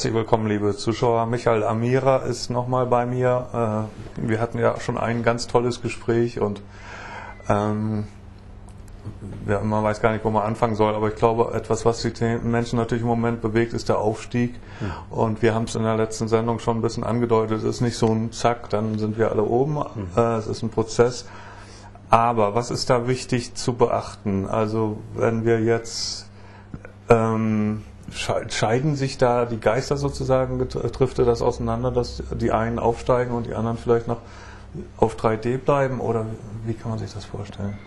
Herzlich willkommen, liebe Zuschauer. Michael Amira ist nochmal bei mir. Äh, wir hatten ja schon ein ganz tolles Gespräch und ähm, man weiß gar nicht, wo man anfangen soll, aber ich glaube, etwas, was die Menschen natürlich im Moment bewegt, ist der Aufstieg. Mhm. Und wir haben es in der letzten Sendung schon ein bisschen angedeutet. Es ist nicht so ein Zack, dann sind wir alle oben. Mhm. Äh, es ist ein Prozess. Aber was ist da wichtig zu beachten? Also wenn wir jetzt ähm, scheiden sich da die Geister sozusagen, trifft das auseinander, dass die einen aufsteigen und die anderen vielleicht noch auf 3D bleiben? Oder wie kann man sich das vorstellen?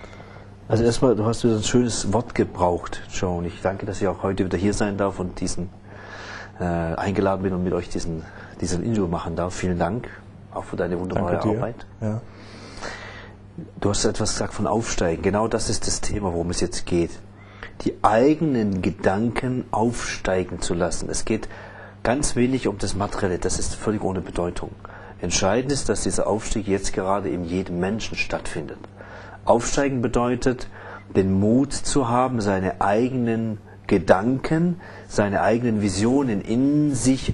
Also erstmal, du hast wieder ein schönes Wort gebraucht, Joan. Ich danke, dass ich auch heute wieder hier sein darf und diesen äh, eingeladen bin und mit euch diesen, diesen Interview machen darf. Vielen Dank auch für deine wunderbare Arbeit. Ja. Du hast etwas gesagt von Aufsteigen. Genau das ist das Thema, worum es jetzt geht. Die eigenen Gedanken aufsteigen zu lassen. Es geht ganz wenig um das Materielle. Das ist völlig ohne Bedeutung. Entscheidend ist, dass dieser Aufstieg jetzt gerade in jedem Menschen stattfindet. Aufsteigen bedeutet, den Mut zu haben, seine eigenen Gedanken, seine eigenen Visionen in sich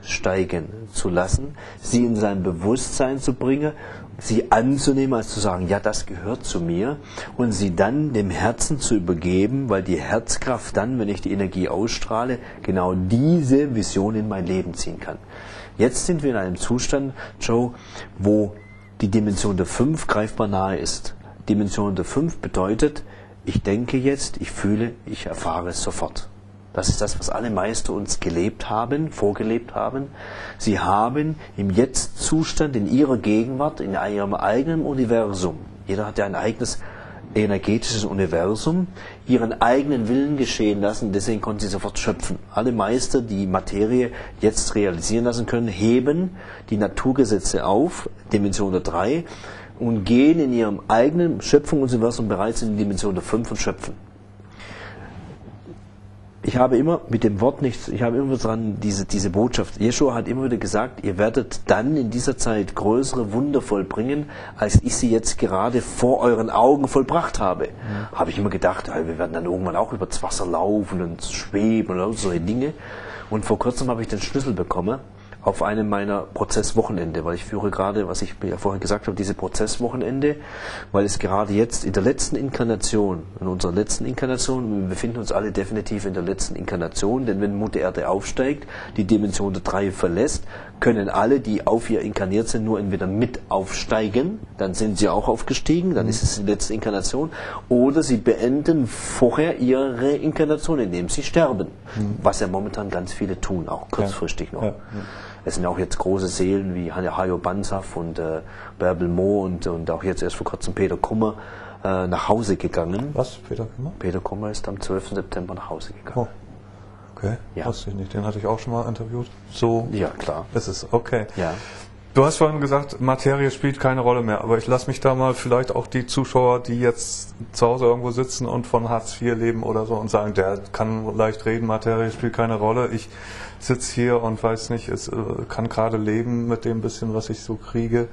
aufsteigen zu lassen, sie in sein Bewusstsein zu bringen, sie anzunehmen, als zu sagen, ja, das gehört zu mir, und sie dann dem Herzen zu übergeben, weil die Herzkraft dann, wenn ich die Energie ausstrahle, genau diese Vision in mein Leben ziehen kann. Jetzt sind wir in einem Zustand, Joe, wo die Dimension der fünf greifbar nahe ist. Dimension der 5 bedeutet, ich denke jetzt, ich fühle, ich erfahre es sofort. Das ist das, was alle Meister uns gelebt haben, vorgelebt haben. Sie haben im Jetzt-Zustand, in ihrer Gegenwart, in ihrem eigenen Universum, jeder hat ja ein eigenes energetisches Universum, ihren eigenen Willen geschehen lassen, deswegen konnten sie sofort schöpfen. Alle Meister, die Materie jetzt realisieren lassen können, heben die Naturgesetze auf, Dimension der 3, und gehen in ihrem eigenen Schöpfungsuniversum bereits in die Dimension der Fünf und schöpfen. Ich habe immer mit dem Wort nichts, ich habe immer dran diese, diese Botschaft. Jeshua hat immer wieder gesagt, ihr werdet dann in dieser Zeit größere Wunder vollbringen, als ich sie jetzt gerade vor euren Augen vollbracht habe. Mhm. Habe ich immer gedacht, wir werden dann irgendwann auch über das Wasser laufen und schweben und solche Dinge. Und vor kurzem habe ich den Schlüssel bekommen auf einem meiner Prozesswochenende, weil ich führe gerade, was ich ja vorher gesagt habe, diese Prozesswochenende, weil es gerade jetzt in der letzten Inkarnation, in unserer letzten Inkarnation, wir befinden uns alle definitiv in der letzten Inkarnation, denn wenn Mutter Erde aufsteigt, die Dimension der Drei verlässt, können alle, die auf ihr inkarniert sind, nur entweder mit aufsteigen, dann sind sie auch aufgestiegen, dann ist es die letzte Inkarnation, oder sie beenden vorher ihre Inkarnation, indem sie sterben, mhm. was ja momentan ganz viele tun, auch kurzfristig noch. Ja. Es sind auch jetzt große Seelen wie Hajo Bansaf und äh, Bärbel Mo und, und auch jetzt erst vor kurzem Peter Kummer äh, nach Hause gegangen. Was, Peter Kummer? Peter Kummer ist am 12. September nach Hause gegangen. Oh. Okay, ja. wusste ich nicht. Den hatte ich auch schon mal interviewt. So ja, klar. ist es. Okay. Ja. Du hast vorhin gesagt, Materie spielt keine Rolle mehr, aber ich lasse mich da mal vielleicht auch die Zuschauer, die jetzt zu Hause irgendwo sitzen und von Hartz IV leben oder so und sagen, der kann leicht reden, Materie spielt keine Rolle. Ich sitze hier und weiß nicht, es äh, kann gerade leben mit dem bisschen, was ich so kriege.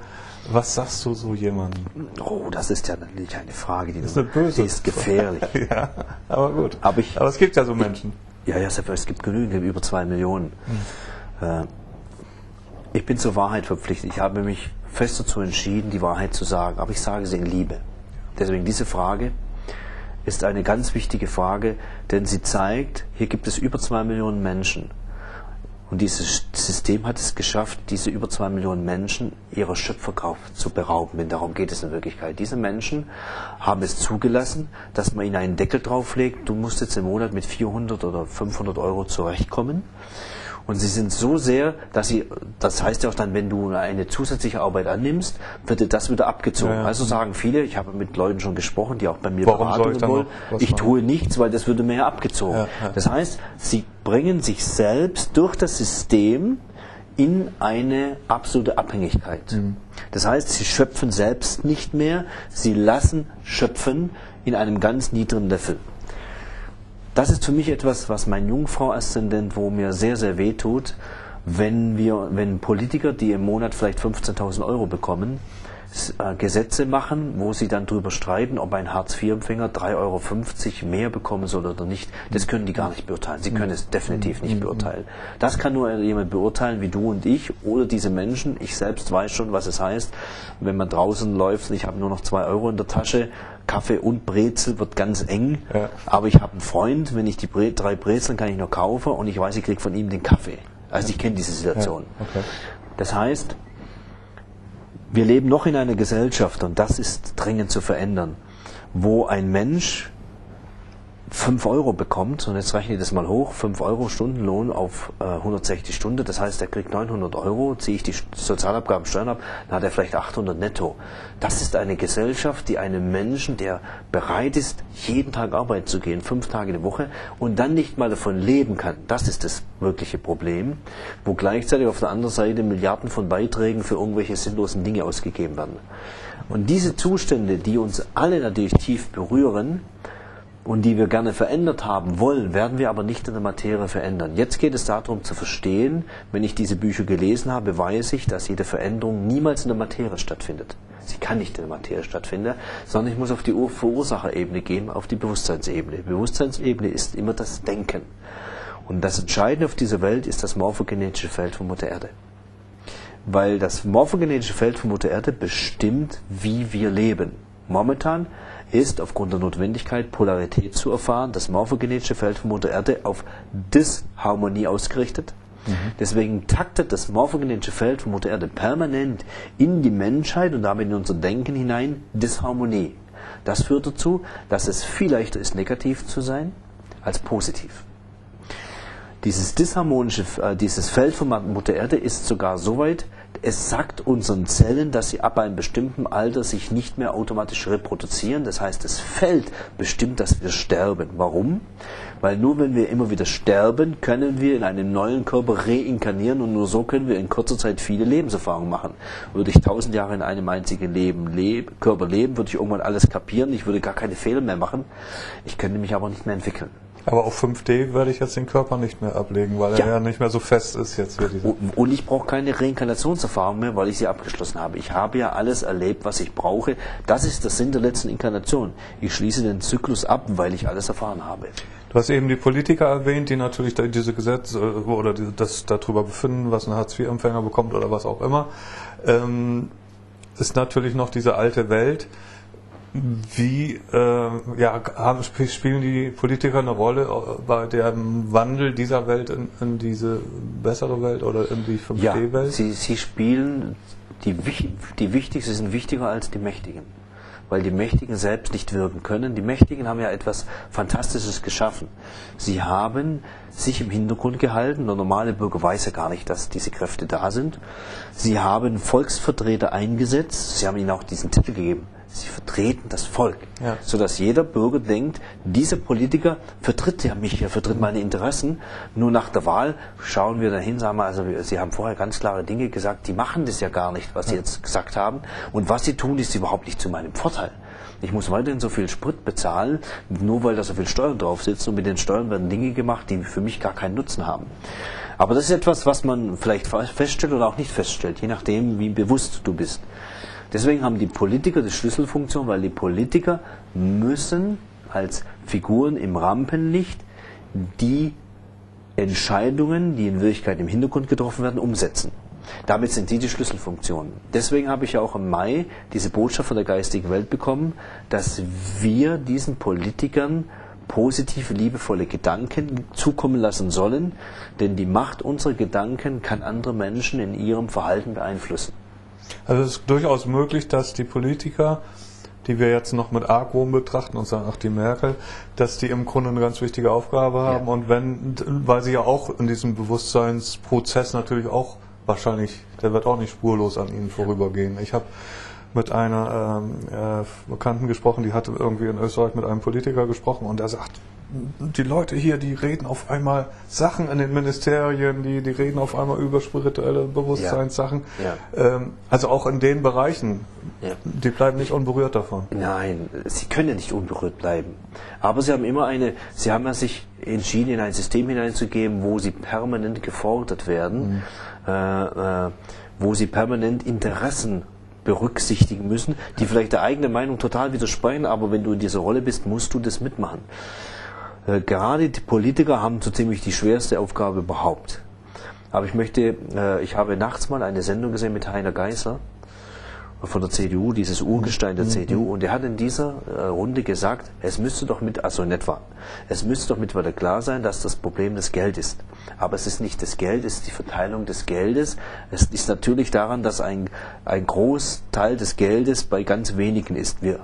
Was sagst du so jemandem? Oh, das ist ja nicht eine Frage, die, das ist, eine böse die ist gefährlich. ja, aber gut. Aber, ich, aber es gibt ja so Menschen. Ja, ja, es gibt genügend, über zwei Millionen. Hm. Äh, ich bin zur Wahrheit verpflichtet. Ich habe mich fest dazu entschieden, die Wahrheit zu sagen. Aber ich sage sie in Liebe. Deswegen diese Frage ist eine ganz wichtige Frage, denn sie zeigt, hier gibt es über zwei Millionen Menschen. Und dieses System hat es geschafft, diese über zwei Millionen Menschen ihrer Schöpferkraft zu berauben. Denn darum geht es in Wirklichkeit. Diese Menschen haben es zugelassen, dass man ihnen einen Deckel drauflegt. Du musst jetzt im Monat mit 400 oder 500 Euro zurechtkommen. Und sie sind so sehr, dass sie, das heißt ja auch dann, wenn du eine zusätzliche Arbeit annimmst, wird dir das wieder abgezogen. Ja, ja. Also sagen viele, ich habe mit Leuten schon gesprochen, die auch bei mir Warum Beratungen wollen, ich tue nichts, weil das würde mir abgezogen. Ja, das heißt, sie bringen sich selbst durch das System in eine absolute Abhängigkeit. Mhm. Das heißt, sie schöpfen selbst nicht mehr, sie lassen schöpfen in einem ganz niedrigen Level. Das ist für mich etwas, was mein Jungfrau-Aszendent, wo mir sehr, sehr weh tut, wenn wir, wenn Politiker, die im Monat vielleicht 15.000 Euro bekommen, äh, Gesetze machen, wo sie dann darüber streiten, ob ein Hartz-IV-Empfänger 3,50 Euro mehr bekommen soll oder nicht. Das können die gar nicht beurteilen. Sie können es definitiv nicht beurteilen. Das kann nur jemand beurteilen wie du und ich oder diese Menschen. Ich selbst weiß schon, was es heißt, wenn man draußen läuft und ich habe nur noch zwei Euro in der Tasche, Kaffee und Brezel wird ganz eng. Ja. Aber ich habe einen Freund, wenn ich die Bre drei Brezeln kann ich nur kaufen und ich weiß, ich kriege von ihm den Kaffee. Also ich kenne diese Situation. Ja. Okay. Das heißt, wir leben noch in einer Gesellschaft, und das ist dringend zu verändern, wo ein Mensch 5 Euro bekommt, und jetzt rechne ich das mal hoch, 5 Euro Stundenlohn auf äh, 160 Stunden, das heißt, er kriegt 900 Euro, ziehe ich die Sozialabgaben, Steuern ab, dann hat er vielleicht 800 netto. Das ist eine Gesellschaft, die einem Menschen, der bereit ist, jeden Tag arbeiten zu gehen, fünf Tage die Woche, und dann nicht mal davon leben kann, das ist das wirkliche Problem, wo gleichzeitig auf der anderen Seite Milliarden von Beiträgen für irgendwelche sinnlosen Dinge ausgegeben werden. Und diese Zustände, die uns alle natürlich tief berühren, und die wir gerne verändert haben wollen, werden wir aber nicht in der Materie verändern. Jetzt geht es darum zu verstehen, wenn ich diese Bücher gelesen habe, weiß ich, dass jede Veränderung niemals in der Materie stattfindet. Sie kann nicht in der Materie stattfinden, sondern ich muss auf die Verursacherebene gehen, auf die Bewusstseinsebene. Bewusstseinsebene ist immer das Denken. Und das Entscheidende auf dieser Welt ist das morphogenetische Feld von Mutter Erde. Weil das morphogenetische Feld von Mutter Erde bestimmt, wie wir leben. Momentan ist aufgrund der Notwendigkeit, Polarität zu erfahren, das morphogenetische Feld von Mutter Erde auf Disharmonie ausgerichtet. Mhm. Deswegen taktet das morphogenetische Feld von Mutter Erde permanent in die Menschheit und damit in unser Denken hinein Disharmonie. Das führt dazu, dass es viel leichter ist, negativ zu sein, als positiv. Dieses disharmonische, äh, dieses Feld von Mutter Erde ist sogar so weit, es sagt unseren Zellen, dass sie ab einem bestimmten Alter sich nicht mehr automatisch reproduzieren. Das heißt, das Feld bestimmt, dass wir sterben. Warum? Weil nur wenn wir immer wieder sterben, können wir in einem neuen Körper reinkarnieren und nur so können wir in kurzer Zeit viele Lebenserfahrungen machen. Würde ich tausend Jahre in einem einzigen Leben leb Körper leben, würde ich irgendwann alles kapieren, ich würde gar keine Fehler mehr machen. Ich könnte mich aber nicht mehr entwickeln. Aber auf 5D werde ich jetzt den Körper nicht mehr ablegen, weil ja. er ja nicht mehr so fest ist jetzt. Hier und ich brauche keine Reinkarnationserfahrung mehr, weil ich sie abgeschlossen habe. Ich habe ja alles erlebt, was ich brauche. Das ist der Sinn der letzten Inkarnation. Ich schließe den Zyklus ab, weil ich alles erfahren habe. Du hast eben die Politiker erwähnt, die natürlich diese Gesetze äh, oder das darüber befinden, was ein Hartz-IV-Empfänger bekommt oder was auch immer. Ähm, ist natürlich noch diese alte Welt wie äh, ja, haben, spielen die Politiker eine Rolle äh, bei dem Wandel dieser Welt in, in diese bessere Welt oder in die 5D-Welt? Ja, sie, sie spielen, die, die Wichtigsten sind wichtiger als die Mächtigen, weil die Mächtigen selbst nicht wirken können. Die Mächtigen haben ja etwas Fantastisches geschaffen. Sie haben sich im Hintergrund gehalten. Der normale Bürger weiß ja gar nicht, dass diese Kräfte da sind. Sie haben Volksvertreter eingesetzt. Sie haben ihnen auch diesen Titel gegeben Sie vertreten das Volk, ja. sodass jeder Bürger denkt, dieser Politiker vertritt ja mich, er vertritt meine Interessen. Nur nach der Wahl schauen wir dahin, sagen wir, also Sie haben vorher ganz klare Dinge gesagt, die machen das ja gar nicht, was. Sie jetzt gesagt haben. Und was Sie tun, ist überhaupt nicht zu meinem Vorteil. Ich muss weiterhin so viel Sprit bezahlen, nur weil da so viel Steuern drauf sitzen und mit den Steuern werden Dinge gemacht, die für mich gar keinen Nutzen haben. Aber das ist etwas, was man vielleicht feststellt oder auch nicht feststellt, je nachdem, wie bewusst du bist. Deswegen haben die Politiker die Schlüsselfunktion, weil die Politiker müssen als Figuren im Rampenlicht die Entscheidungen, die in Wirklichkeit im Hintergrund getroffen werden, umsetzen. Damit sind die die Schlüsselfunktionen. Deswegen habe ich ja auch im Mai diese Botschaft von der geistigen Welt bekommen, dass wir diesen Politikern positive, liebevolle Gedanken zukommen lassen sollen, denn die Macht unserer Gedanken kann andere Menschen in ihrem Verhalten beeinflussen. Also es ist durchaus möglich, dass die Politiker, die wir jetzt noch mit Argwohn betrachten und sagen, ach die Merkel, dass die im Grunde eine ganz wichtige Aufgabe haben ja. und wenn, weil sie ja auch in diesem Bewusstseinsprozess natürlich auch wahrscheinlich, der wird auch nicht spurlos an ihnen vorübergehen. Ich habe mit einer ähm, äh, Bekannten gesprochen, die hatte irgendwie in Österreich mit einem Politiker gesprochen und er sagt, die Leute hier, die reden auf einmal Sachen in den Ministerien, die, die reden auf einmal über spirituelle Bewusstseinssachen. Ja. Ja. Ähm, also auch in den Bereichen, ja. die bleiben nicht unberührt davon. Nein, sie können ja nicht unberührt bleiben. Aber sie haben immer eine, sie haben ja sich entschieden, in ein System hineinzugeben, wo sie permanent gefordert werden, mhm. äh, äh, wo sie permanent Interessen berücksichtigen müssen, die vielleicht der eigenen Meinung total widersprechen, aber wenn du in dieser Rolle bist, musst du das mitmachen. Äh, gerade die Politiker haben so ziemlich die schwerste Aufgabe überhaupt. Aber ich möchte, äh, ich habe nachts mal eine Sendung gesehen mit Heiner Geisler von der CDU, dieses Urgestein der mhm. CDU, und er hat in dieser äh, Runde gesagt, es müsste doch mit, also in etwa, es müsste doch mittlerweile klar sein, dass das Problem das Geld ist. Aber es ist nicht das Geld, es ist die Verteilung des Geldes. Es ist natürlich daran, dass ein, ein Großteil des Geldes bei ganz wenigen ist. Wir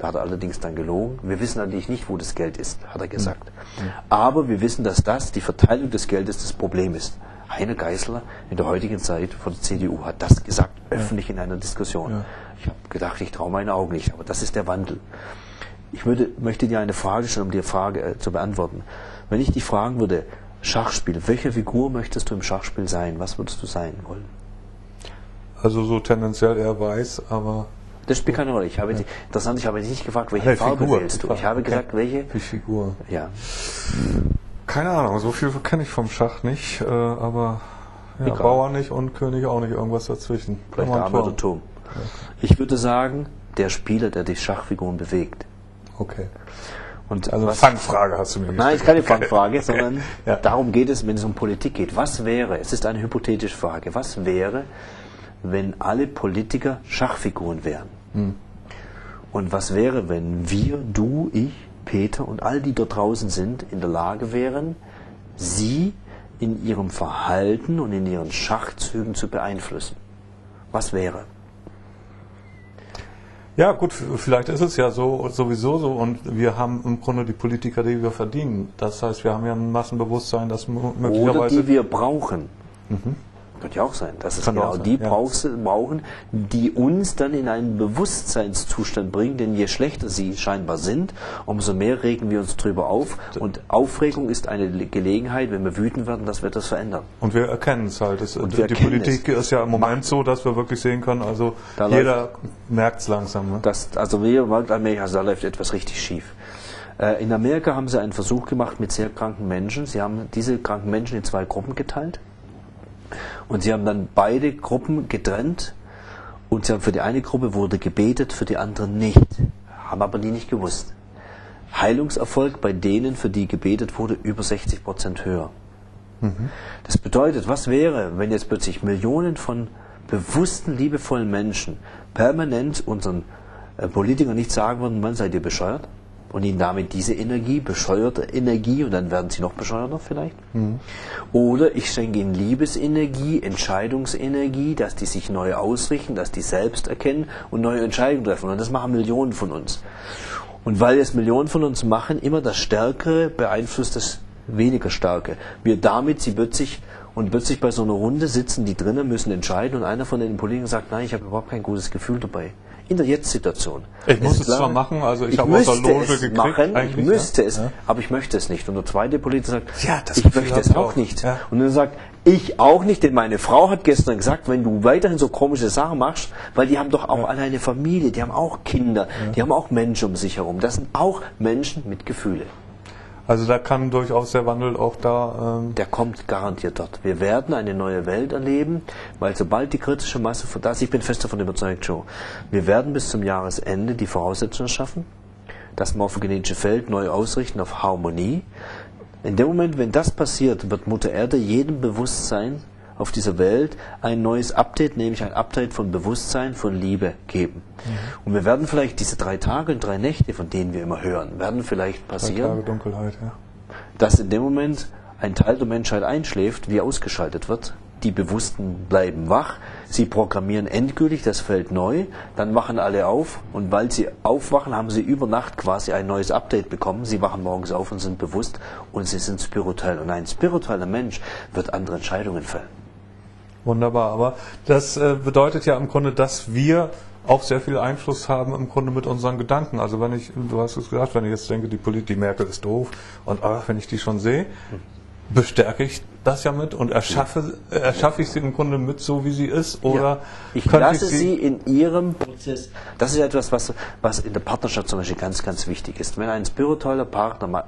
da hat er allerdings dann gelogen. Wir wissen natürlich nicht, wo das Geld ist, hat er gesagt. Mhm. Aber wir wissen, dass das, die Verteilung des Geldes, das Problem ist. Heiner Geißler in der heutigen Zeit von der CDU hat das gesagt, öffentlich in einer Diskussion. Ja. Ich habe gedacht, ich traue meinen Augen nicht, aber das ist der Wandel. Ich würde, möchte dir eine Frage stellen, um die Frage äh, zu beantworten. Wenn ich dich fragen würde, Schachspiel, welche Figur möchtest du im Schachspiel sein? Was würdest du sein wollen? Also so tendenziell eher weiß, aber das spielt keine Rolle. Ich habe, ja. interessant, ich habe dich nicht gefragt, welche Farbe Figur. wählst du. Ich habe okay. gesagt, welche? Die Figur. Ja. Keine Ahnung, so viel kenne ich vom Schach nicht, äh, aber ja, Bauer nicht und König auch nicht, irgendwas dazwischen. Vielleicht Dame oder Turm. Ich würde sagen, der Spieler, der die Schachfiguren bewegt. Okay. Und also was, Fangfrage hast du mir Nein, ist keine Fangfrage, sondern ja. darum geht es, wenn es um Politik geht. Was wäre, es ist eine hypothetische Frage, was wäre, wenn alle Politiker Schachfiguren wären? Hm. Und was wäre, wenn wir, du, ich, Peter und all die dort draußen sind, in der Lage wären, sie in ihrem Verhalten und in ihren Schachzügen zu beeinflussen. Was wäre? Ja, gut, vielleicht ist es ja so sowieso so und wir haben im Grunde die Politiker, die wir verdienen. Das heißt, wir haben ja ein Massenbewusstsein, das möglicherweise. Oder die wir brauchen. Mhm. Könnte ja auch sein, dass es genau die ja. brauchen, die uns dann in einen Bewusstseinszustand bringen, denn je schlechter sie scheinbar sind, umso mehr regen wir uns drüber auf. Und Aufregung ist eine Gelegenheit, wenn wir wütend werden, dass wir das verändern. Und wir erkennen es halt. Es, die Politik es. ist ja im Moment so, dass wir wirklich sehen können, also da jeder merkt es langsam. Ne? Das, also wir allmählich, also da läuft etwas richtig schief. Äh, in Amerika haben sie einen Versuch gemacht mit sehr kranken Menschen. Sie haben diese kranken Menschen in zwei Gruppen geteilt. Und sie haben dann beide Gruppen getrennt und sie haben für die eine Gruppe wurde gebetet, für die andere nicht. Haben aber die nicht gewusst. Heilungserfolg bei denen, für die gebetet wurde, über 60 Prozent höher. Mhm. Das bedeutet, was wäre, wenn jetzt plötzlich Millionen von bewussten, liebevollen Menschen permanent unseren äh, Politikern nicht sagen würden, man seid ihr bescheuert? Und ihnen damit diese Energie, bescheuerte Energie, und dann werden sie noch bescheuerter vielleicht. Mhm. Oder ich schenke ihnen Liebesenergie, Entscheidungsenergie, dass die sich neu ausrichten, dass die selbst erkennen und neue Entscheidungen treffen. Und das machen Millionen von uns. Und weil es Millionen von uns machen, immer das Stärkere beeinflusst das weniger Starke. Wir damit sie plötzlich und plötzlich bei so einer Runde sitzen die drinnen, müssen entscheiden und einer von den Politikern sagt, nein, ich habe überhaupt kein gutes Gefühl dabei in der Jetzt-Situation. Ich muss es zwar machen, also ich, ich habe aus der Loge gekriegt. Machen, ich müsste ja? es, ja. aber ich möchte es nicht. Und der zweite Politiker sagt, ja, ich möchte es auch, auch nicht. Ja. Und dann sagt, ich auch nicht, denn meine Frau hat gestern gesagt, wenn du weiterhin so komische Sachen machst, weil die haben doch auch alle eine Familie, die haben auch Kinder, die haben auch Menschen um sich herum. Das sind auch Menschen mit Gefühle. Also da kann durchaus der Wandel auch da. Ähm der kommt garantiert dort. Wir werden eine neue Welt erleben, weil sobald die kritische Masse von das, ich bin fest davon überzeugt, Joe, wir werden bis zum Jahresende die Voraussetzungen schaffen, das morphogenetische Feld neu ausrichten auf Harmonie. In dem Moment, wenn das passiert, wird Mutter Erde jedem Bewusstsein auf dieser Welt ein neues Update, nämlich ein Update von Bewusstsein, von Liebe geben. Mhm. Und wir werden vielleicht diese drei Tage und drei Nächte, von denen wir immer hören, werden vielleicht passieren, drei Tage Dunkelheit, ja. dass in dem Moment ein Teil der Menschheit einschläft, wie ausgeschaltet wird. Die Bewussten bleiben wach, sie programmieren endgültig das Feld neu, dann wachen alle auf und weil sie aufwachen, haben sie über Nacht quasi ein neues Update bekommen. Sie wachen morgens auf und sind bewusst und sie sind spirituell. Und ein spiritueller Mensch wird andere Entscheidungen fällen. Wunderbar, aber das äh, bedeutet ja im Grunde, dass wir auch sehr viel Einfluss haben im Grunde mit unseren Gedanken. Also wenn ich, du hast es gesagt, wenn ich jetzt denke, die Politik, die Merkel ist doof und ach, wenn ich die schon sehe, bestärke ich das ja mit und erschaffe, erschaffe ich sie im Grunde mit so, wie sie ist? Oder ja. ich lasse ich sie, sie, in ihrem Prozess. Das ist etwas, was, was in der Partnerschaft zum Beispiel ganz, ganz wichtig ist. Wenn ein spiritueller Partner,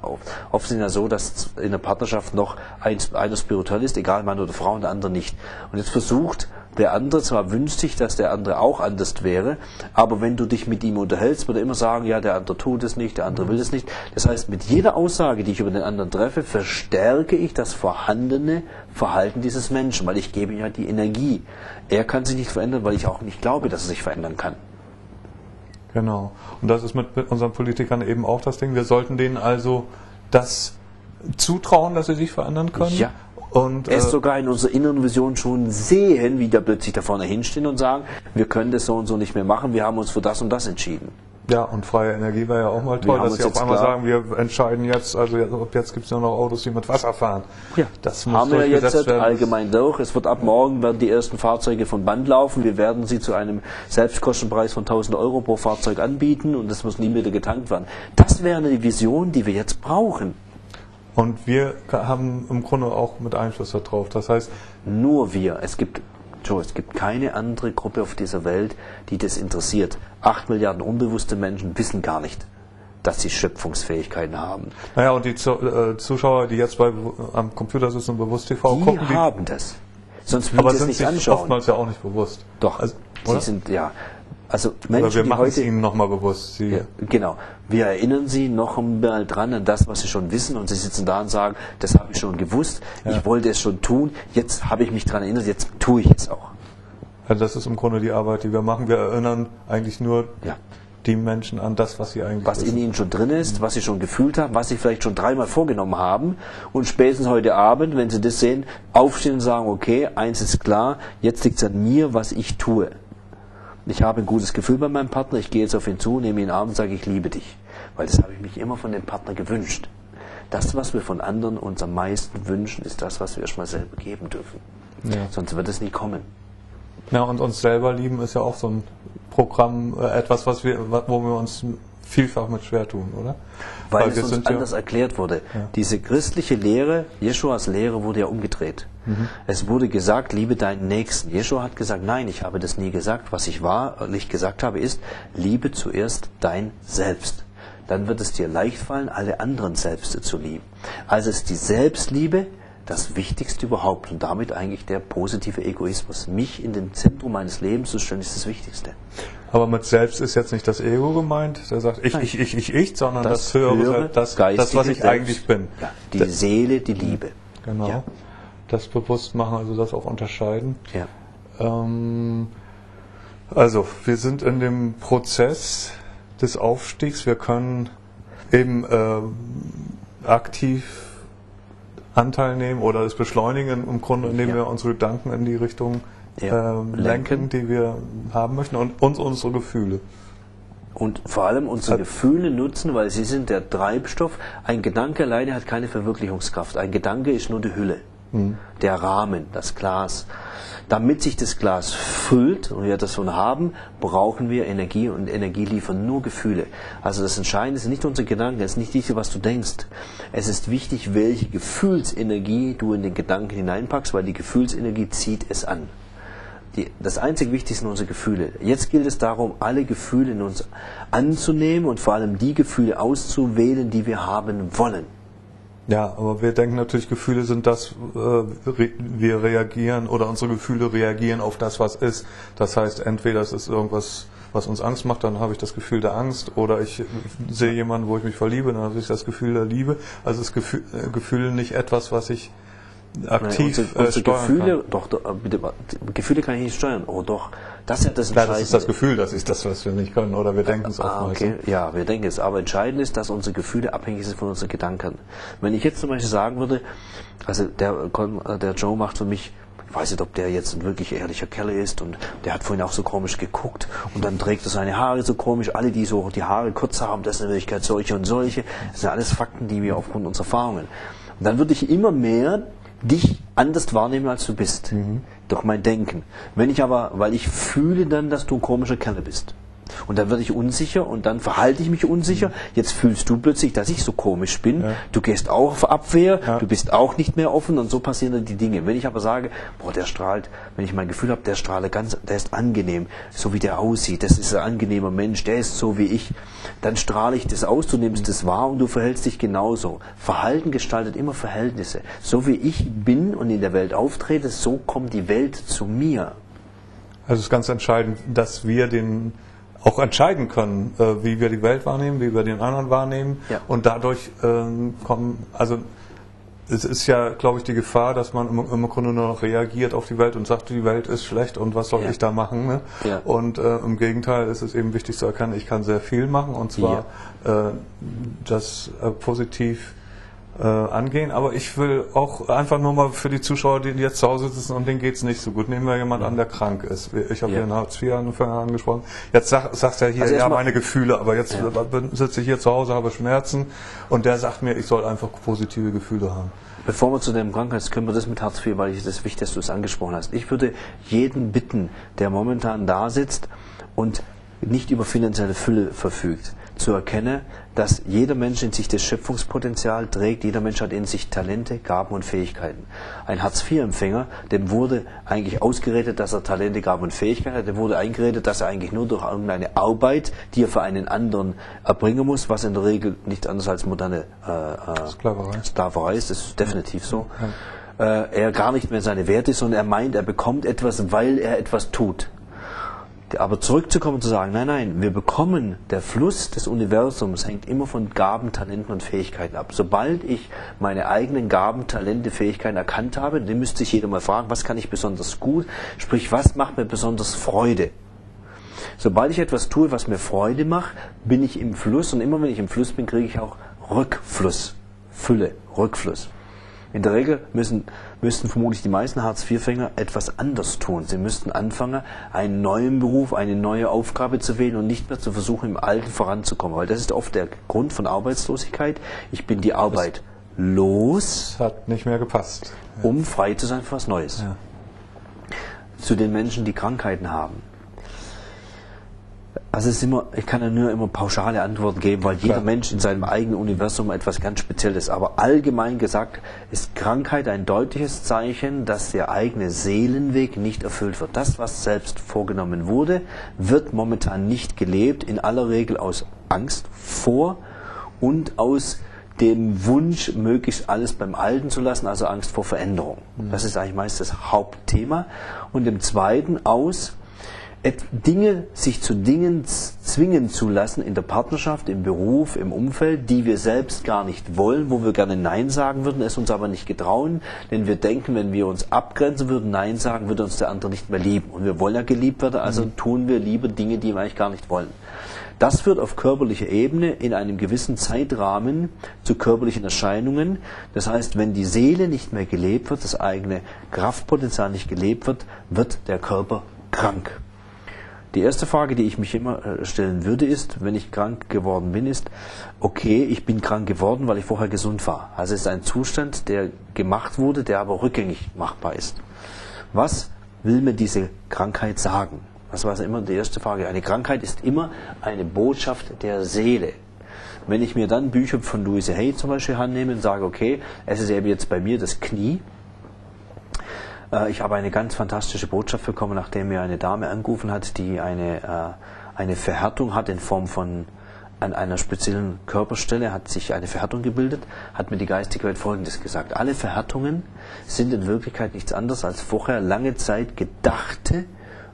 oft sind ja so, dass in der Partnerschaft noch ein, einer spirituell ist, egal Mann oder Frau und der andere nicht. Und jetzt versucht Der andere zwar wünscht sich, dass der andere auch anders wäre, aber wenn du dich mit ihm unterhältst, wird er immer sagen, ja, der andere tut es nicht, der andere will es nicht. Das heißt, mit jeder Aussage, die ich über den anderen treffe, verstärke ich das vorhandene Verhalten dieses Menschen, weil ich gebe ihm ja die Energie. Er kann sich nicht verändern, weil ich auch nicht glaube, dass er sich verändern kann. Genau. Und das ist mit, mit unseren Politikern eben auch das Ding. Wir sollten denen also das zutrauen, dass sie sich verändern können. Ja. Und, es äh, sogar in unserer inneren Vision schon sehen, wie da plötzlich da vorne hinstehen und sagen, wir können das so und so nicht mehr machen, wir haben uns für das und das entschieden. Ja, und freie Energie war ja auch mal toll, dass sie auf einmal sagen, wir entscheiden jetzt, also jetzt, jetzt gibt es nur noch Autos, die mit Wasser fahren. Ja, das muss haben wir jetzt werden. allgemein durch. Es wird ab morgen werden die ersten Fahrzeuge von Band laufen. Wir werden sie zu einem Selbstkostenpreis von 1000 Euro pro Fahrzeug anbieten und es muss nie wieder getankt werden. Das wäre eine Vision, die wir jetzt brauchen. Und wir haben im Grunde auch mit Einfluss darauf. Das heißt, nur wir. Es gibt Joe, es gibt keine andere Gruppe auf dieser Welt, die das interessiert. Acht Milliarden unbewusste Menschen wissen gar nicht, dass sie Schöpfungsfähigkeiten haben. Naja, und die äh, Zuschauer, die jetzt bei, am Computer sitzen und bewusst TV die gucken, die haben das. Sonst würden sie es nicht anschauen. oftmals ja auch nicht bewusst. Doch, also, sie sind, ja, also Menschen, Oder wir machen es ihnen nochmal bewusst. Ja, genau. Wir erinnern sie noch einmal dran an das, was sie schon wissen und sie sitzen da und sagen, das habe ich schon gewusst, ja. ich wollte es schon tun, jetzt habe ich mich daran erinnert, jetzt tue ich es auch. Also das ist im Grunde die Arbeit, die wir machen. Wir erinnern eigentlich nur ja. die Menschen an das, was sie eigentlich Was wissen. in ihnen schon drin ist, was sie schon gefühlt haben, was sie vielleicht schon dreimal vorgenommen haben und spätestens heute Abend, wenn sie das sehen, aufstehen und sagen, okay, eins ist klar, jetzt liegt es an mir, was ich tue. Ich habe ein gutes Gefühl bei meinem Partner, ich gehe jetzt auf ihn zu, nehme ihn an und sage, ich liebe dich. Weil das habe ich mich immer von dem Partner gewünscht. Das, was wir von anderen uns am meisten wünschen, ist das, was wir erstmal selber geben dürfen. Ja. Sonst wird es nie kommen. Ja, und uns selber lieben ist ja auch so ein Programm, äh, etwas, was wir, wo wir uns vielfach mit schwer tun, oder? Weil, Weil es uns anders ja erklärt wurde. Ja. Diese christliche Lehre, Jeschuas Lehre wurde ja umgedreht. Mhm. Es wurde gesagt, liebe deinen Nächsten. Jeschua hat gesagt, nein, ich habe das nie gesagt. Was ich wahrlich gesagt habe, ist, liebe zuerst dein Selbst. Dann wird es dir leicht fallen, alle anderen Selbste zu lieben. Also ist die Selbstliebe das Wichtigste überhaupt und damit eigentlich der positive Egoismus. Mich in dem Zentrum meines Lebens zu stellen, ist das Wichtigste. Aber mit selbst ist jetzt nicht das Ego gemeint, der sagt ich, ich, ich, ich, ich, sondern das, das höhere, höhere das, das, was ich selbst. eigentlich bin. Ja, die das, Seele, die Liebe. Genau. Ja. Das bewusst machen, also das auch unterscheiden. Ja. Ähm, also, wir sind in dem Prozess des Aufstiegs. Wir können eben äh, aktiv Anteil nehmen oder es beschleunigen, im Grunde, indem ja. wir unsere Gedanken in die Richtung ja. ähm, lenken, die wir haben möchten und uns unsere Gefühle. Und vor allem unsere Gefühle nutzen, weil sie sind der Treibstoff. Ein Gedanke alleine hat keine Verwirklichungskraft. Ein Gedanke ist nur die Hülle, mhm. der Rahmen, das Glas. Damit sich das Glas füllt und wir das schon haben, brauchen wir Energie und Energie liefern nur Gefühle. Also das Entscheidende ist nicht unsere Gedanken, es ist nicht wichtig, was du denkst. Es ist wichtig, welche Gefühlsenergie du in den Gedanken hineinpackst, weil die Gefühlsenergie zieht es an. Die, das einzig Wichtigste sind unsere Gefühle. Jetzt gilt es darum, alle Gefühle in uns anzunehmen und vor allem die Gefühle auszuwählen, die wir haben wollen. Ja, aber wir denken natürlich, Gefühle sind das, äh, wir reagieren oder unsere Gefühle reagieren auf das, was ist. Das heißt, entweder es ist irgendwas, was uns Angst macht, dann habe ich das Gefühl der Angst, oder ich sehe jemanden, wo ich mich verliebe, dann habe ich das Gefühl der Liebe. Also ist Gefühl, äh, Gefühl nicht etwas, was ich aktiv Nein, unsere, unsere äh, Gefühle, kann. doch, doch, bitte, Gefühle kann ich nicht steuern. Oh doch, das ist das Entscheidende. Ja, das ist das Gefühl, das ist das, was wir nicht können, oder wir denken es ah, oftmals. Okay. Ja, wir denken es. Aber entscheidend ist, dass unsere Gefühle abhängig sind von unseren Gedanken. Wenn ich jetzt zum Beispiel sagen würde, also der, der Joe macht für mich ich weiß nicht, ob der jetzt ein wirklich ehrlicher Kerl ist und der hat vorhin auch so komisch geguckt und dann trägt er seine Haare so komisch. Alle, die so die Haare kurz haben, das sind in Wirklichkeit solche und solche. Das sind alles Fakten, die wir aufgrund unserer Erfahrungen. Und dann würde ich immer mehr dich anders wahrnehmen, als du bist. Mhm. Durch mein Denken. Wenn ich aber, weil ich fühle dann, dass du ein komischer Kerl bist. Und dann werde ich unsicher und dann verhalte ich mich unsicher. Jetzt fühlst du plötzlich, dass ich so komisch bin. Ja. Du gehst auch auf Abwehr, ja. du bist auch nicht mehr offen und so passieren dann die Dinge. Wenn ich aber sage, boah, der strahlt, wenn ich mein Gefühl habe, der strahlt ganz, der ist angenehm, so wie der aussieht, das ist ein angenehmer Mensch, der ist so wie ich, dann strahle ich das aus, du nimmst das wahr und du verhältst dich genauso. Verhalten gestaltet immer Verhältnisse. So wie ich bin und in der Welt auftrete, so kommt die Welt zu mir. Also es ist ganz entscheidend, dass wir den auch entscheiden können, äh, wie wir die Welt wahrnehmen, wie wir den anderen wahrnehmen. Ja. Und dadurch ähm, kommen, also es ist ja, glaube ich, die Gefahr, dass man im, im Grunde nur noch reagiert auf die Welt und sagt, die Welt ist schlecht und was soll Ja. ich da machen? Ne? Ja. Und äh, im Gegenteil ist es eben wichtig zu erkennen, ich kann sehr viel machen und zwar äh, das äh, positiv äh, angehen. Aber ich will auch einfach nur mal für die Zuschauer, die jetzt zu Hause sitzen und denen geht's nicht so gut. Nehmen wir jemand an, der krank ist. Ich habe Ja. hier einen Hartz-IV-Anfänger angesprochen. Jetzt sag, sagt er hier, Also ja, meine Gefühle, aber jetzt Ja. sitze ich hier zu Hause, habe Schmerzen und der sagt mir, ich soll einfach positive Gefühle haben. Bevor wir zu dem Krankheit können wir das mit Hartz IV, weil ich das wichtig, dass du es angesprochen hast. Ich würde jeden bitten, der momentan da sitzt und nicht über finanzielle Fülle verfügt, zu erkennen, dass jeder Mensch in sich das Schöpfungspotenzial trägt, jeder Mensch hat in sich Talente, Gaben und Fähigkeiten. Ein Hartz-IV-Empfänger, dem wurde eigentlich ausgeredet, dass er Talente, Gaben und Fähigkeiten hat, dem wurde eingeredet, dass er eigentlich nur durch irgendeine Arbeit, die er für einen anderen erbringen muss, was in der Regel nicht anders als moderne äh, äh, Sklaverei. Sklaverei ist, das ist definitiv so. Äh, er gar nicht mehr seine Werte ist, sondern er meint, er bekommt etwas, weil er etwas tut. Aber zurückzukommen und zu sagen, nein, nein, wir bekommen, der Fluss des Universums hängt immer von Gaben, Talenten und Fähigkeiten ab. Sobald ich meine eigenen Gaben, Talente, Fähigkeiten erkannt habe, dann müsste sich jeder mal fragen, was kann ich besonders gut, sprich, was macht mir besonders Freude? Sobald ich etwas tue, was mir Freude macht, bin ich im Fluss und immer wenn ich im Fluss bin, kriege ich auch Rückfluss, Fülle, Rückfluss. In der Regel müssen, müssten vermutlich die meisten Hartz-IV-Fänger etwas anders tun. Sie müssten anfangen, einen neuen Beruf, eine neue Aufgabe zu wählen und nicht mehr zu versuchen, im Alten voranzukommen. Weil das ist oft der Grund von Arbeitslosigkeit. Ich bin die Arbeit los, Das hat nicht mehr gepasst. um frei zu sein für was Neues. Ja. Zu den Menschen, die Krankheiten haben. Also es ist immer, ich kann ja nur immer pauschale Antworten geben, weil jeder Klar. Mensch in seinem eigenen Universum etwas ganz Spezielles. Aber allgemein gesagt ist Krankheit ein deutliches Zeichen, dass der eigene Seelenweg nicht erfüllt wird. Das, was selbst vorgenommen wurde, wird momentan nicht gelebt, in aller Regel aus Angst vor und aus dem Wunsch, möglichst alles beim Alten zu lassen, also Angst vor Veränderung. Das ist eigentlich meist das Hauptthema. Und im Zweiten aus Dinge, sich zu Dingen zwingen zu lassen in der Partnerschaft, im Beruf, im Umfeld, die wir selbst gar nicht wollen, wo wir gerne Nein sagen würden, es uns aber nicht getrauen, denn wir denken, wenn wir uns abgrenzen würden, Nein sagen, würde uns der andere nicht mehr lieben. Und wir wollen ja geliebt werden, also tun wir lieber Dinge, die wir eigentlich gar nicht wollen. Das führt auf körperlicher Ebene in einem gewissen Zeitrahmen zu körperlichen Erscheinungen. Das heißt, wenn die Seele nicht mehr gelebt wird, das eigene Kraftpotenzial nicht gelebt wird, wird der Körper krank. Die erste Frage, die ich mich immer äh, stellen würde, ist, wenn ich krank geworden bin, ist, okay, ich bin krank geworden, weil ich vorher gesund war. Also es ist ein Zustand, der gemacht wurde, der aber rückgängig machbar ist. Was will mir diese Krankheit sagen? Das war also immer die erste Frage. Eine Krankheit ist immer eine Botschaft der Seele. Wenn ich mir dann Bücher von Louise Hay zum Beispiel annehme und sage, okay, es ist eben jetzt bei mir das Knie, ich habe eine ganz fantastische Botschaft bekommen, nachdem mir eine Dame angerufen hat, die eine, äh, eine Verhärtung hat in Form von an einer speziellen Körperstelle hat sich eine Verhärtung gebildet, hat mir die geistige Welt Folgendes gesagt. Alle Verhärtungen sind in Wirklichkeit nichts anderes als vorher lange Zeit gedachte,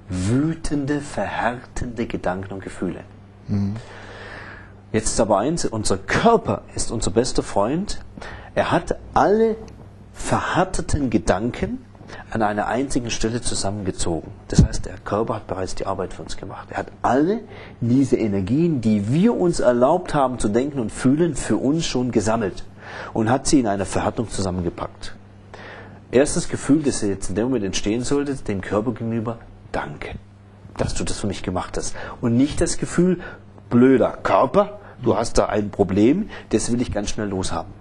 wütende, verhärtende Gedanken und Gefühle. Jetzt ist aber eins, unser Körper ist unser bester Freund. Er hat alle verhärteten Gedanken an einer einzigen Stelle zusammengezogen. Das heißt, der Körper hat bereits die Arbeit für uns gemacht. Er hat alle diese Energien, die wir uns erlaubt haben zu denken und fühlen, für uns schon gesammelt und hat sie in einer Verhärtung zusammengepackt. Erstes Gefühl, das jetzt in dem Moment entstehen sollte, dem Körper gegenüber, danke, dass du das für mich gemacht hast. Und nicht das Gefühl, blöder Körper, du hast da ein Problem, das will ich ganz schnell loshaben.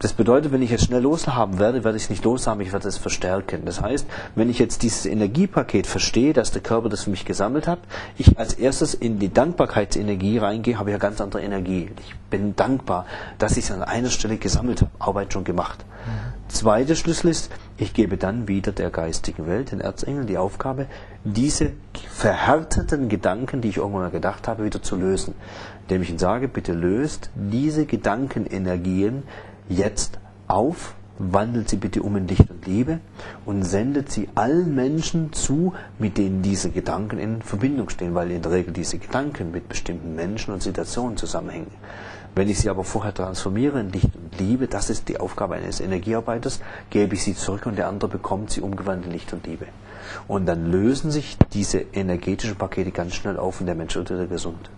Das bedeutet, wenn ich es schnell loshaben werde, werde ich es nicht loshaben, ich werde es verstärken. Das heißt, wenn ich jetzt dieses Energiepaket verstehe, dass der Körper das für mich gesammelt hat, ich als erstes in die Dankbarkeitsenergie reingehe, habe ich eine ganz andere Energie. Ich bin dankbar, dass ich es an einer Stelle gesammelt habe, Arbeit schon gemacht. Zweiter Schlüssel ist, ich gebe dann wieder der geistigen Welt, den Erzengeln, die Aufgabe, diese verhärteten Gedanken, die ich irgendwann mal gedacht habe, wieder zu lösen. Indem ich ihnen sage, bitte löst diese Gedankenenergien jetzt auf wandelt sie bitte um in Licht und Liebe und sendet sie allen Menschen zu, mit denen diese Gedanken in Verbindung stehen, weil in der Regel diese Gedanken mit bestimmten Menschen und Situationen zusammenhängen. Wenn ich sie aber vorher transformiere in Licht und Liebe, das ist die Aufgabe eines Energiearbeiters, gebe ich sie zurück und der andere bekommt sie umgewandelt in Licht und Liebe. Und dann lösen sich diese energetischen Pakete ganz schnell auf und der Mensch wird wieder gesund.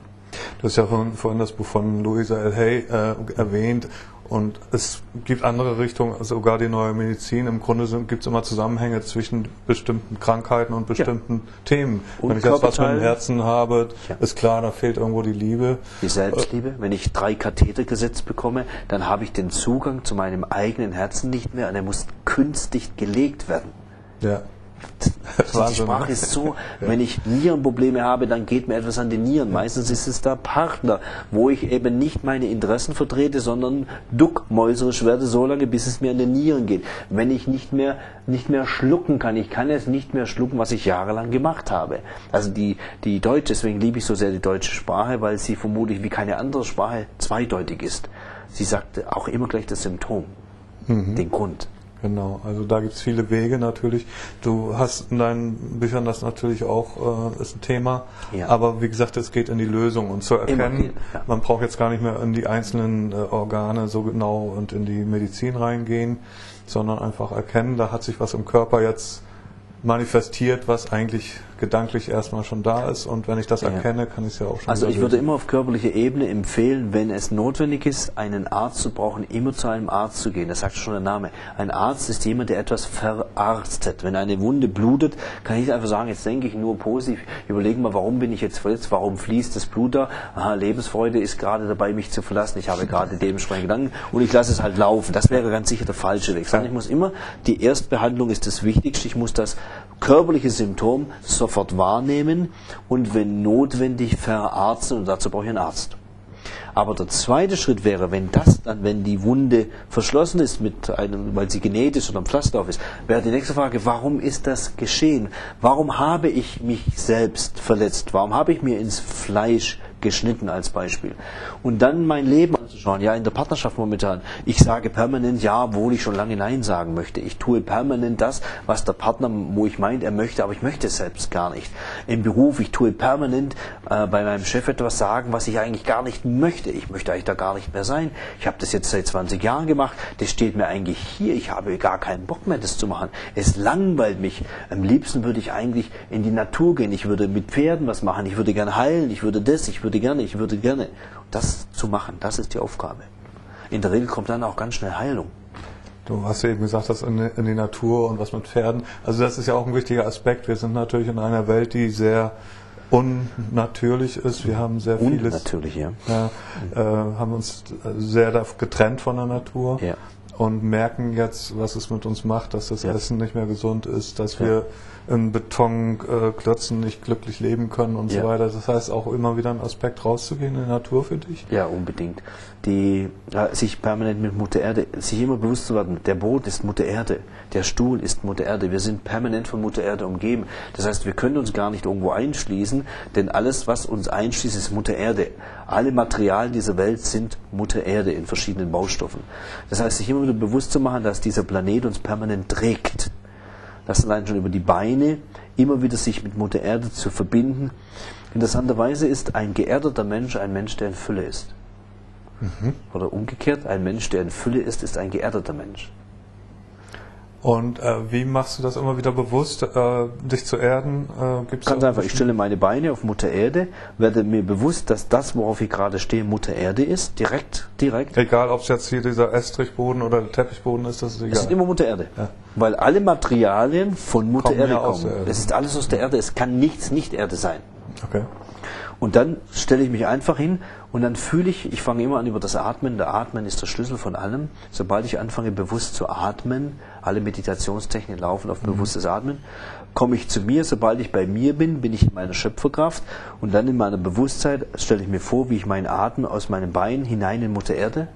Du hast ja vorhin das Buch von Louisa L. Hay äh, erwähnt und es gibt andere Richtungen, sogar die neue Medizin. Im Grunde gibt es immer Zusammenhänge zwischen bestimmten Krankheiten und bestimmten ja. Themen. Und Wenn ich jetzt was mit dem Herzen habe, ja. ist klar, da fehlt irgendwo die Liebe. Die Selbstliebe. Wenn ich drei Katheter gesetzt bekomme, dann habe ich den Zugang zu meinem eigenen Herzen nicht mehr und er muss künstlich gelegt werden. Ja. Die Sprache ist so, wenn ich Nierenprobleme habe, dann geht mir etwas an die Nieren. Meistens ist es der Partner, wo ich eben nicht meine Interessen vertrete, sondern duckmäuserisch werde, so lange, bis es mir an den Nieren geht. Wenn ich nicht mehr, nicht mehr schlucken kann, ich kann es nicht mehr schlucken, was ich jahrelang gemacht habe. Also die, die Deutsche, deswegen liebe ich so sehr die deutsche Sprache, weil sie vermutlich wie keine andere Sprache zweideutig ist. Sie sagt auch immer gleich das Symptom, mhm. den Grund. Genau, also da gibt es viele Wege natürlich. Du hast in deinen Büchern das natürlich auch, äh, ist ein Thema. Ja. Aber wie gesagt, es geht in die Lösung und zu erkennen, ja. man braucht jetzt gar nicht mehr in die einzelnen äh, Organe so genau und in die Medizin reingehen, sondern einfach erkennen, da hat sich was im Körper jetzt manifestiert, was eigentlich gedanklich erstmal schon da ist und wenn ich das ja. erkenne, kann ich es ja auch schon. Also ich würde immer auf körperlicher Ebene empfehlen, wenn es notwendig ist, einen Arzt zu brauchen, immer zu einem Arzt zu gehen. Das sagt schon der Name. Ein Arzt ist jemand, der etwas verarztet. Wenn eine Wunde blutet, kann ich einfach sagen, jetzt denke ich nur positiv, überlegen mal, warum bin ich jetzt verletzt, warum fließt das Blut da? Aha, Lebensfreude ist gerade dabei, mich zu verlassen. Ich habe gerade dementsprechend Gedanken und ich lasse es halt laufen. Das wäre ganz sicher der falsche Weg. Ich muss immer, die Erstbehandlung ist das Wichtigste. Ich muss das körperliche Symptom so sofort wahrnehmen und wenn notwendig verarzten und dazu brauche ich einen Arzt. Aber der zweite Schritt wäre, wenn das dann, wenn die Wunde verschlossen ist mit einem, weil sie genäht ist oder ein Pflaster auf ist, wäre die nächste Frage, warum ist das geschehen? Warum habe ich mich selbst verletzt? Warum habe ich mir ins Fleisch geschnitten als Beispiel. Und dann mein Leben anzuschauen, ja, in der Partnerschaft momentan. Ich sage permanent ja, obwohl ich schon lange Nein sagen möchte. Ich tue permanent das, was der Partner, wo ich meint, er möchte, aber ich möchte es selbst gar nicht. Im Beruf, ich tue permanent äh, bei meinem Chef etwas sagen, was ich eigentlich gar nicht möchte. Ich möchte eigentlich da gar nicht mehr sein. Ich habe das jetzt seit 20 Jahren gemacht. Das steht mir eigentlich hier. Ich habe gar keinen Bock mehr, das zu machen. Es langweilt mich. Am liebsten würde ich eigentlich in die Natur gehen. Ich würde mit Pferden was machen. Ich würde gern heilen. Ich würde das. Ich würde würde gerne, ich würde gerne. Das zu machen, das ist die Aufgabe. In der Regel kommt dann auch ganz schnell Heilung. Du hast ja eben gesagt, das in, in die Natur und was mit Pferden. Also das ist ja auch ein wichtiger Aspekt. Wir sind natürlich in einer Welt, die sehr unnatürlich ist. Wir haben sehr vieles. Natürlich, ja. ja äh, haben uns sehr getrennt von der Natur. Ja. Und merken jetzt, was es mit uns macht, dass das ja. Essen nicht mehr gesund ist, dass ja. wir in Betonklötzen nicht glücklich leben können und ja. so weiter. Das heißt auch immer wieder ein Aspekt rauszugehen in der Natur für dich? Ja, unbedingt. Die, äh, sich permanent mit Mutter Erde, sich immer bewusst zu werden, der Boden ist Mutter Erde, der Stuhl ist Mutter Erde, wir sind permanent von Mutter Erde umgeben. Das heißt, wir können uns gar nicht irgendwo einschließen, denn alles, was uns einschließt, ist Mutter Erde. Alle Materialien dieser Welt sind Mutter Erde in verschiedenen Baustoffen. Das heißt, sich immer wieder bewusst zu machen, dass dieser Planet uns permanent trägt das allein schon über die Beine, immer wieder sich mit Mutter Erde zu verbinden. Interessanterweise ist ein geerdeter Mensch ein Mensch, der in Fülle ist. Mhm. Oder umgekehrt, ein Mensch, der in Fülle ist, ist ein geerdeter Mensch. Und äh, wie machst du das immer wieder bewusst, äh, dich zu erden? Äh, gibt's Ganz einfach, ich stelle meine Beine auf Mutter Erde, werde mir bewusst, dass das, worauf ich gerade stehe, Mutter Erde ist, direkt, direkt. Egal, ob es jetzt hier dieser Estrichboden oder der Teppichboden ist, das ist egal. Es ist immer Mutter Erde, ja. weil alle Materialien von Mutter kommen Erde kommen. Erde. Es ist alles aus der Erde, es kann nichts nicht Erde sein. Okay. Und dann stelle ich mich einfach hin und dann fühle ich, ich fange immer an über das Atmen. Der Atmen ist der Schlüssel von allem. Sobald ich anfange bewusst zu atmen, alle Meditationstechniken laufen auf mhm. bewusstes Atmen, komme ich zu mir. Sobald ich bei mir bin, bin ich in meiner Schöpferkraft und dann in meiner Bewusstheit stelle ich mir vor, wie ich meinen Atem aus meinen Beinen hinein in Mutter Erde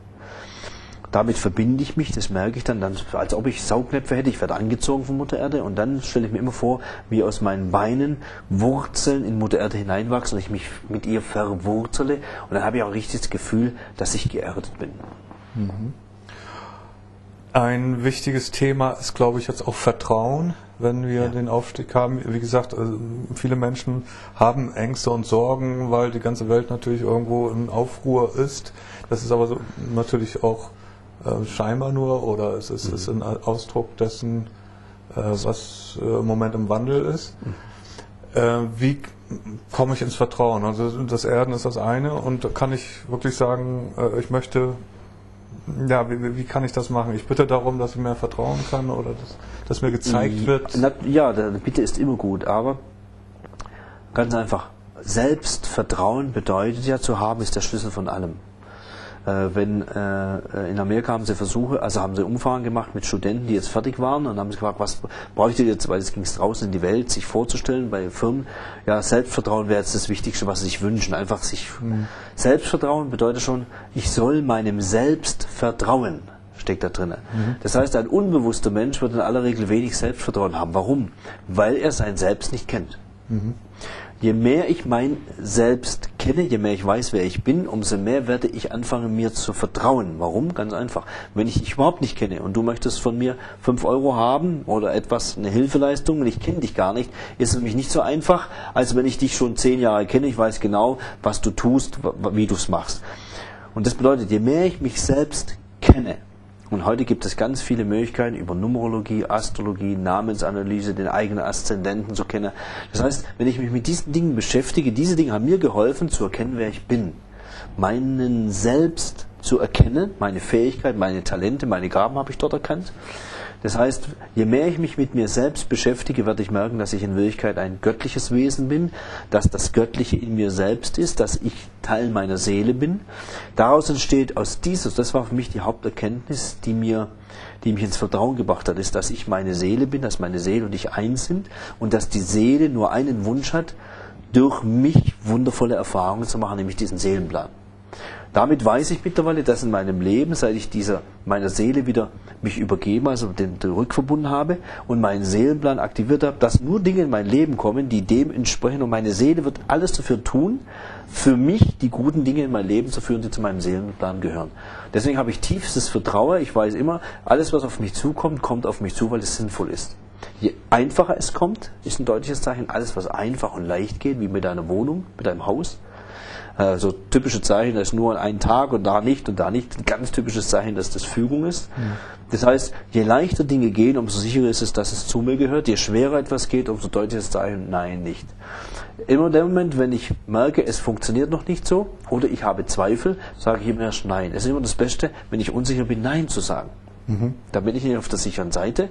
damit verbinde ich mich, das merke ich dann, dann als ob ich Saugnäpfe hätte. Ich werde angezogen von Mutter Erde und dann stelle ich mir immer vor, wie aus meinen Beinen Wurzeln in Mutter Erde hineinwachsen und ich mich mit ihr verwurzele. Und dann habe ich auch richtig das Gefühl, dass ich geerdet bin. Mhm. Ein wichtiges Thema ist, glaube ich, jetzt auch Vertrauen, wenn wir ja. den Aufstieg haben. Wie gesagt, also viele Menschen haben Ängste und Sorgen, weil die ganze Welt natürlich irgendwo in Aufruhr ist. Das ist aber so natürlich auch äh, scheinbar nur oder es ist, mhm. ist ein Ausdruck dessen, äh, was äh, im Moment im Wandel ist. Mhm. Äh, wie komme ich ins Vertrauen? Also das Erden ist das eine und kann ich wirklich sagen, äh, ich möchte ja, wie, wie, kann ich das machen? Ich bitte darum, dass ich mir vertrauen kann oder dass, dass mir gezeigt wird. Ja, die Bitte ist immer gut, aber ganz einfach. Selbstvertrauen bedeutet ja zu haben, ist der Schlüssel von allem. Äh, wenn äh, in Amerika haben sie Versuche, also haben sie Umfragen gemacht mit Studenten, die jetzt fertig waren und haben sie gefragt, was bräuchte ihr jetzt, weil es ging draußen in die Welt, sich vorzustellen bei Firmen. Ja, Selbstvertrauen wäre jetzt das Wichtigste, was sie sich wünschen. Einfach sich mhm. Selbstvertrauen bedeutet schon, ich soll meinem Selbst vertrauen steckt da drin. Mhm. Das heißt, ein unbewusster Mensch wird in aller Regel wenig Selbstvertrauen haben. Warum? Weil er sein Selbst nicht kennt. Mhm je mehr ich mein Selbst kenne, je mehr ich weiß, wer ich bin, umso mehr werde ich anfangen, mir zu vertrauen. Warum? Ganz einfach. Wenn ich dich überhaupt nicht kenne und du möchtest von mir fünf Euro haben oder etwas, eine Hilfeleistung und ich kenne dich gar nicht, ist es nämlich nicht so einfach, als wenn ich dich schon zehn Jahre kenne, ich weiß genau, was du tust, wie du es machst. Und das bedeutet, je mehr ich mich selbst kenne, und heute gibt es ganz viele Möglichkeiten über Numerologie, Astrologie, Namensanalyse, den eigenen Aszendenten zu kennen. Das heißt, wenn ich mich mit diesen Dingen beschäftige, diese Dinge haben mir geholfen zu erkennen, wer ich bin. Meinen Selbst zu erkennen, meine Fähigkeit, meine Talente, meine Gaben habe ich dort erkannt. Das heißt, je mehr ich mich mit mir selbst beschäftige, werde ich merken, dass ich in Wirklichkeit ein göttliches Wesen bin, dass das Göttliche in mir selbst ist, dass ich Teil meiner Seele bin. Daraus entsteht aus dieses, das war für mich die Haupterkenntnis, die mir die mich ins Vertrauen gebracht hat, ist, dass ich meine Seele bin, dass meine Seele und ich eins sind und dass die Seele nur einen Wunsch hat, durch mich wundervolle Erfahrungen zu machen, nämlich diesen Seelenplan. Damit weiß ich mittlerweile, dass in meinem Leben, seit ich dieser meiner Seele wieder mich übergeben, also den, den Rückverbunden habe und meinen Seelenplan aktiviert habe, dass nur Dinge in mein Leben kommen, die dem entsprechen und meine Seele wird alles dafür tun, für mich die guten Dinge in mein Leben zu führen, die zu meinem Seelenplan gehören. Deswegen habe ich tiefstes Vertrauen. Ich weiß immer, alles, was auf mich zukommt, kommt auf mich zu, weil es sinnvoll ist. Je einfacher es kommt, ist ein deutliches Zeichen. Alles, was einfach und leicht geht, wie mit deiner Wohnung, mit deinem Haus, äh, so typische Zeichen, das ist nur ein Tag und da nicht und da nicht. Ein ganz typisches Zeichen, dass das Fügung ist. Mhm. Das heißt, je leichter Dinge gehen, umso sicherer ist es, dass es zu mir gehört. Je schwerer etwas geht, umso deutlicher ist das Zeichen, nein, nicht. Immer in dem Moment, wenn ich merke, es funktioniert noch nicht so oder ich habe Zweifel, sage ich immer erst nein. Es ist immer das Beste, wenn ich unsicher bin, nein zu sagen. Mhm. Da bin ich nicht auf der sicheren Seite.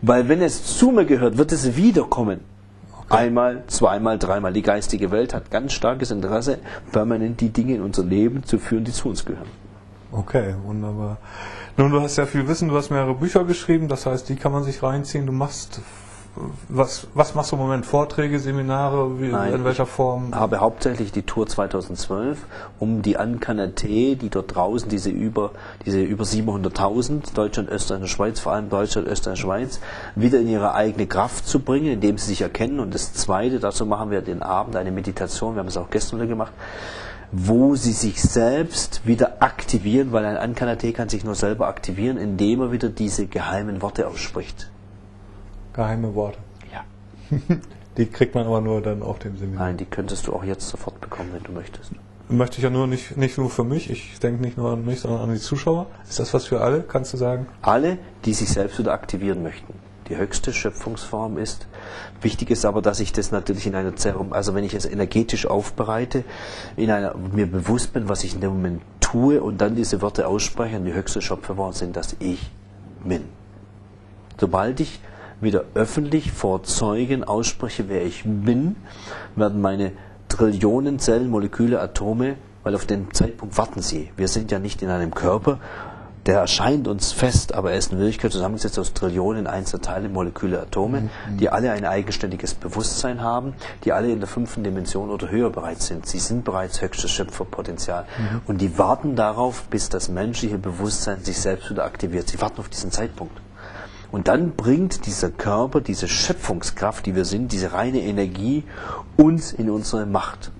Weil wenn es zu mir gehört, wird es wiederkommen. Einmal, zweimal, dreimal. Die geistige Welt hat ganz starkes Interesse, permanent die Dinge in unser Leben zu führen, die zu uns gehören. Okay, wunderbar. Nun, du hast ja viel Wissen, du hast mehrere Bücher geschrieben, das heißt, die kann man sich reinziehen. Du machst was, was machst du im Moment? Vorträge, Seminare, wie, Nein, in welcher Form? Ich habe hauptsächlich die Tour 2012, um die Ankanaté, die dort draußen, diese über, diese über 700.000, Deutschland, Österreich und Schweiz, vor allem Deutschland, Österreich, Schweiz, wieder in ihre eigene Kraft zu bringen, indem sie sich erkennen. Und das Zweite, dazu machen wir den Abend eine Meditation, wir haben es auch gestern wieder gemacht, wo sie sich selbst wieder aktivieren, weil ein Ankanaté kann sich nur selber aktivieren, indem er wieder diese geheimen Worte ausspricht. Geheime Worte. Ja. die kriegt man aber nur dann auf dem Seminar. Nein, die könntest du auch jetzt sofort bekommen, wenn du möchtest. Möchte ich ja nur nicht, nicht nur für mich, ich denke nicht nur an mich, sondern an die Zuschauer. Ist das was für alle, kannst du sagen? Alle, die sich selbst wieder aktivieren möchten. Die höchste Schöpfungsform ist. Wichtig ist aber, dass ich das natürlich in einer Zerum, also wenn ich es energetisch aufbereite, in einer, mir bewusst bin, was ich in dem Moment tue und dann diese Worte ausspreche, und die höchste Schöpferform sind, dass ich bin. Sobald ich wieder öffentlich vor Zeugen ausspreche, wer ich bin, werden meine Trillionen Zellen, Moleküle, Atome, weil auf den Zeitpunkt warten sie. Wir sind ja nicht in einem Körper, der erscheint uns fest, aber er ist in Wirklichkeit zusammengesetzt aus Trillionen Einzelteile, Moleküle, Atome, mhm. die alle ein eigenständiges Bewusstsein haben, die alle in der fünften Dimension oder höher bereits sind. Sie sind bereits höchstes Schöpferpotenzial. Mhm. Und die warten darauf, bis das menschliche Bewusstsein sich selbst wieder aktiviert. Sie warten auf diesen Zeitpunkt. Und dann bringt dieser Körper, diese Schöpfungskraft, die wir sind, diese reine Energie uns in unsere Macht.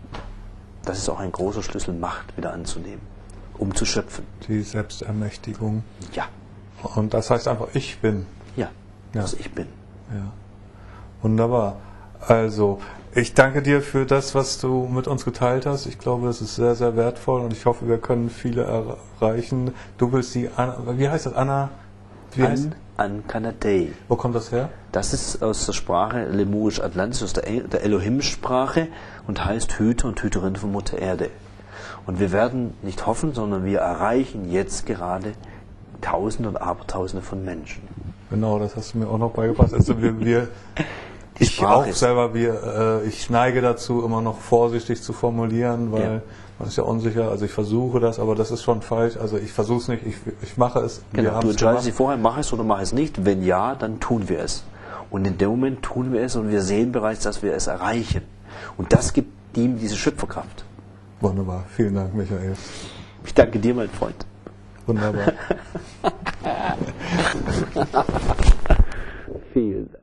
Das ist auch ein großer Schlüssel, Macht wieder anzunehmen, um zu schöpfen. Die Selbstermächtigung. Ja. Und das heißt einfach, ich bin. Ja, Ja. was ich bin. Ja. Wunderbar. Also, ich danke dir für das, was du mit uns geteilt hast. Ich glaube, das ist sehr, sehr wertvoll und ich hoffe, wir können viele erreichen. Du bist die Anna, wie heißt das? Anna? Wie heißt? An, an Kanadei. Wo kommt das her? Das ist aus der Sprache Lemurisch-Atlantisch, aus der, der Elohim-Sprache und heißt Hüter und Hüterin von Mutter Erde. Und wir werden nicht hoffen, sondern wir erreichen jetzt gerade Tausende und Abertausende von Menschen. Genau, das hast du mir auch noch beigebracht. Also wir, wir ich auch selber, wir, äh, ich neige dazu, immer noch vorsichtig zu formulieren, weil Ja. Man ist ja unsicher. Also ich versuche das, aber das ist schon falsch. Also ich versuche es nicht, ich, ich mache es. Genau, du es entscheidest dich vorher, mach es oder mach es nicht. Wenn ja, dann tun wir es. Und in dem Moment tun wir es und wir sehen bereits, dass wir es erreichen. Und das gibt ihm diese Schöpferkraft. Wunderbar. Vielen Dank, Michael. Ich danke dir, mein Freund. Wunderbar. Vielen Dank.